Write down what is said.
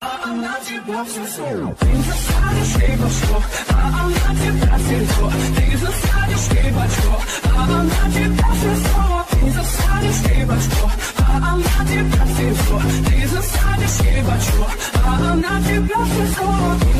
啊，那就表示说，平时啥就睡不着，啊，那就表示说，平时啥就睡不着，啊，那就表示说，平时啥就睡不着，啊，那就表示说，平时啥就睡不着，啊，那就表示说。